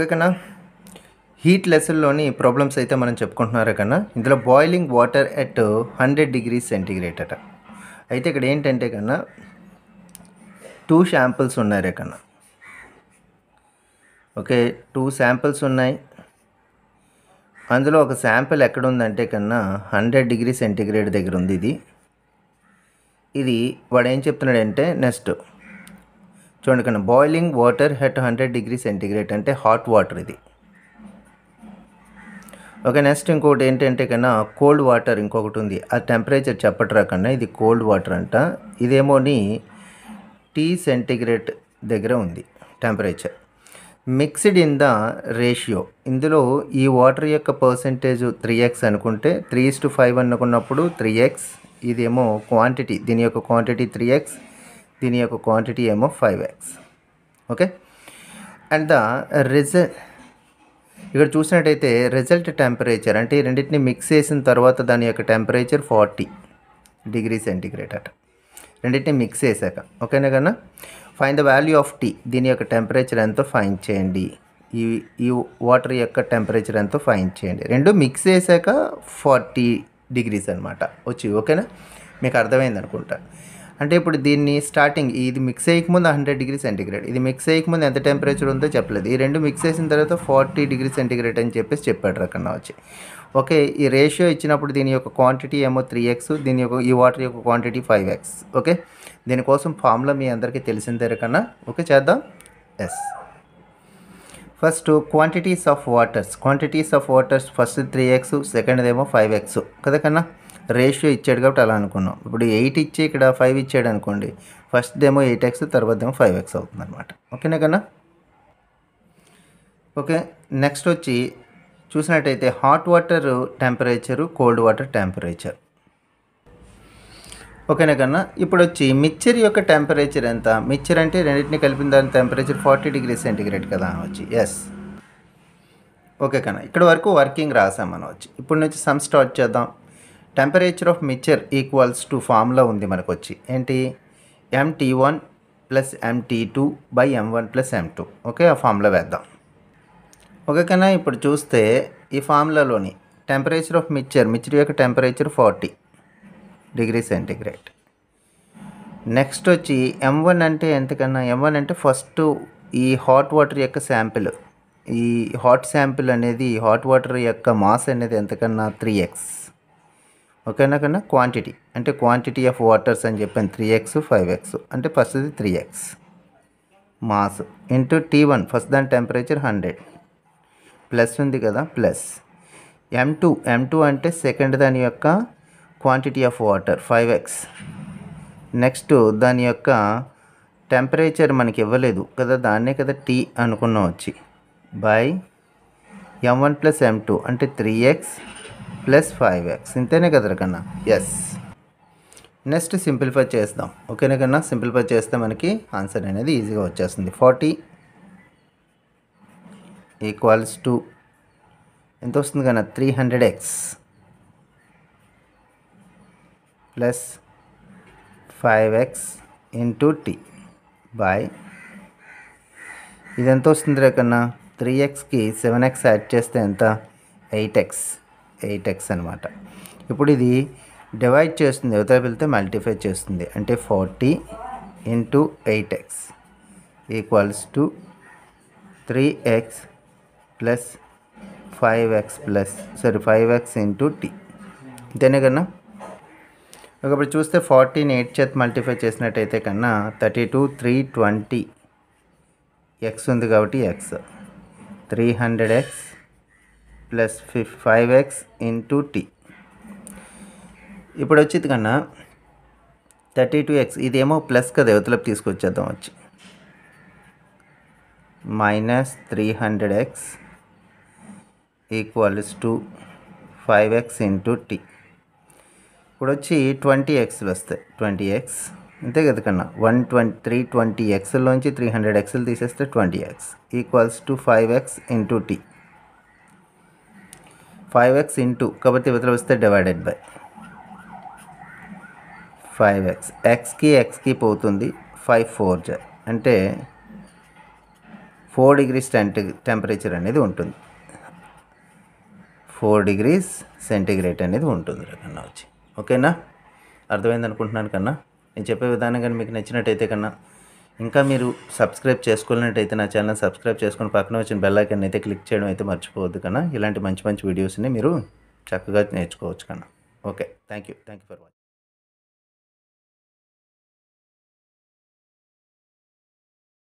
Okay కన్నా heat లెసన్లోని problems అయితే మనం చెప్పుకుంటున్నారు కన్నా ఇందులో boiling water at hundred degree centigrade అట. అయితే ఇక్కడ ఏంటంటే కన్నా టూ శాంపిల్స్ ఉన్నాయి కన్నా. ఓకే టూ శాంపిల్స్ ఉన్నాయి. అందులో ఒక శాంపిల్ ఎక్కడ ఉందంటే కన్నా హండ్రెడ్ డిగ్రీ సెంటిగ్రేడ్ దగ్గర ఉంది ఇది. ఇది వాడు ఏం చెప్తున్నాడంటే నెక్స్ట్ చూడండి కన్నా boiling water at hundred degree centigrade అంటే హాట్ వాటర్ ఇది. ఓకే నెక్స్ట్ ఇంకోటి ఏంటంటే కన్నా కోల్డ్ వాటర్ ఇంకొకటి ఉంది. ఆ టెంపరేచర్ చెప్పటరా కన్నా ఇది కోల్డ్ వాటర్ అంట. ఇదేమోని టీ సెంటిగ్రేడ్ దగ్గర ఉంది temperature mixed in the ratio ఇందులో ఈ వాటర్ యొక్క పర్సంటేజ్ త్రీ ఎక్స్ అనుకుంటే త్రీ ఇస్ టు ఫైవ్ అనుకున్నప్పుడు త్రీ ఎక్స్ ఇదేమో క్వాంటిటీ దీని యొక్క క్వాంటిటీ త్రీ ఎక్స్ దీని యొక్క క్వాంటిటీ ఏమో five x okay and the result ఇక్కడ చూసినట్టయితే రిజల్ట్ టెంపరేచర్ అంటే రెండింటిని మిక్స్ చేసిన తర్వాత దాని యొక్క టెంపరేచర్ ఫార్టీ డిగ్రీ సెంటిగ్రేడ్ అట. రెండింటిని మిక్స్ చేశాక ఓకేనా కన్నా? Fine the value of T దీని యొక్క టెంపరేచర్ ఎంతో ఫైన్ చేయండి. ఈ ఈ వాటర్ యొక్క టెంపరేచర్ ఎంతో ఫైన్ చేయండి. రెండు మిక్స్ చేశాక ఫార్టీ డిగ్రీస్ అనమాట వచ్చి ఓకేనా మీకు అర్థమైంది అనుకుంటా. అంటే ఇప్పుడు దీన్ని స్టార్టింగ్ ఇది మిక్స్ అయ్యకముందు హండ్రెడ్ డిగ్రీ సెంటీగ్రేడ్ ఇది మిక్స్ అయ్యకముందు ఎంత టెంపరేచర్ ఉందో చెప్పలేదు. ఈ రెండు మిక్స్ చేసిన తర్వాత ఫార్టీ డిగ్రీ సెంటీగ్రేడ్ అని చెప్పేసి చెప్పాడు రకన్నా వచ్చి. ఓకే ఈ రేషియో ఇచ్చినప్పుడు దీని యొక్క క్వాంటిటీ ఏమో త్రీ ఎక్స్ దీని యొక్క ఈ వాటర్ యొక్క క్వాంటిటీ ఫైవ్ ఎక్స్ ఓకే? దీనికోసం ఫార్ములా మీ అందరికీ తెలిసిందే కన్నా ఓకే చేద్దాం. Yes first quantities of waters quantities of waters first three x second ఏమో ఫైవ్ ఎక్స్ కదా కన్నా? రేషియో ఇచ్చాడు కాబట్టి అలా అనుకున్నాం. ఇప్పుడు ఎయిట్ ఇచ్చి ఇక్కడ ఫైవ్ ఇచ్చాడు అనుకోండి ఫస్ట్ ఏమో ఎయిట్ ఎక్స్ తర్వాత ఏమో ఫైవ్ ఎక్స్ అవుతుంది అనమాట ఓకేనా కన్నా? ఓకే నెక్స్ట్ వచ్చి చూసినట్టయితే hot water temperature cold water temperature. ఓకేనా కన్నా? ఇప్పుడు వచ్చి మిక్చర్ యొక్క టెంపరేచర్ ఎంత? మిక్చర్ అంటే రెండింటిని కలిపిన దాని టెంపరేచర్ ఫార్టీ డిగ్రీ సెంటిగ్రేడ్ కదా వచ్చి. ఎస్ ఓకే కన్నా ఇక్కడ వరకు వర్కింగ్ రాసాం మనం వచ్చి. ఇప్పుడు నుంచి సమ్ స్టార్ట్ చేద్దాం. Temperature of mixture equals to formula ఉంది మనకు వచ్చి ఏంటి m t one plus m t two by m one plus m two okay ఆ ఫార్ములా వేద్దాం. ఓకే కన్నా ఇప్పుడు చూస్తే ఈ ఫార్ములాలోని టెంపరేచర్ ఆఫ్ మిక్చర్ మిక్చర్ యొక్క temperature forty degree centigrade. Next వచ్చి ఎం వన్ అంటే ఎంతకన్నా? ఎం వన్ అంటే ఫస్ట్ ఈ హాట్ వాటర్ యొక్క శాంపిల్. ఈ హాట్ శాంపిల్ అనేది హాట్ వాటర్ యొక్క మాస్ అనేది ఎంతకన్నా? త్రీ ఎక్స్ ఓకేనా కన్నా? క్వాంటిటీ అంటే క్వాంటిటీ ఆఫ్ వాటర్స్ అని చెప్పాను. త్రీ ఎక్స్ ఫైవ్ ఎక్స్ అంటే ఫస్ట్ది three x mass into T one first దాని టెంపరేచర్ హండ్రెడ్ ప్లస్ ఉంది కదా plus m two m two అంటే సెకండ్ దాని యొక్క quantity of water five x next దాని యొక్క టెంపరేచర్ మనకి ఇవ్వలేదు కదా దాన్నే కదా టీ అనుకున్నాం వచ్చి. By m one plus m two అంటే three x plus five x. ఇంతేనే కదా కన్నా? ఎస్ నెక్స్ట్ సింప్లిఫై చేస్తాం. ఓకేనా కన్నా? సింప్లిఫై చేస్తే మనకి ఆన్సర్ అనేది ఈజీగా వచ్చేస్తుంది. ఫార్టీ ఈక్వల్స్ టు ఎంత వస్తుంది కన్నా? Three hundred x plus five x into T by ఇది ఎంత వస్తుంది రేకన్నా త్రీ ఎక్స్కి సెవెన్ ఎక్స్ యాడ్ చేస్తే ఎంత? ఎయిట్ ఎక్స్ ఎయిట్ ఎక్స్ అనమాట ఇప్పుడు ఇది డివైడ్ చేస్తుంది యువతల వెళ్తే మల్టిఫై చేస్తుంది. అంటే forty into eight x equals to three x plus five x plus sorry five x into T అంతేనే కన్నా? ఒకప్పుడు చూస్తే ఫార్టీని ఎయిట్ చేత మల్టిఫై చేసినట్టయితే కన్నా thirty two three twenty x ఉంది కాబట్టి x three hundred x plus fif five x into T. ఇప్పుడు వచ్చేది కన్నా థర్టీ టూ ఎక్స్. ఇదేమో ప్లస్ కదా యువతలకు తీసుకొచ్చేద్దాం వచ్చి. Minus three hundred x equals to five x into T. ఇప్పుడు వచ్చి ట్వంటీ ఎక్స్లు వస్తాయి. Twenty x. అంతే కదా కన్నా. వన్ ట్వంటీ త్రీ ట్వంటీ ఎక్స్లోంచి త్రీ హండ్రెడ్ ఎక్స్లు తీసేస్తే twenty x. Equals to five x into T. Five x into కాబట్టి ఇవతల వస్తే డివైడెడ్ బై ఫైవ్ ఎక్స్. ఎక్స్కి ఎక్స్కి పోతుంది ఫైవ్ ఫోర్ జా. అంటే ఫోర్ డిగ్రీస్ టెంట టెంపరేచర్ అనేది ఉంటుంది. ఫోర్ డిగ్రీస్ సెంటిగ్రేడ్ అనేది ఉంటుంది కన్నా వచ్చి. ఓకేనా? అర్థమైంది అనుకుంటున్నాను కన్నా? నేను చెప్పే విధానం కానీ మీకు నచ్చినట్టయితే కన్నా ఇంకా మీరు సబ్స్క్రైబ్ చేసుకున్నట్టయితే నా ఛానల్ సబ్స్క్రైబ్ చేసుకుని పక్కన వచ్చిన బెల్ ఐకాన్ అయితే క్లిక్ చేయడం అయితే మర్చిపోవద్దు కన్నా. ఇలాంటి మంచి మంచి వీడియోస్ని మీరు చక్కగా నేర్చుకోవచ్చు కన్నా. Okay thank you thank you for watching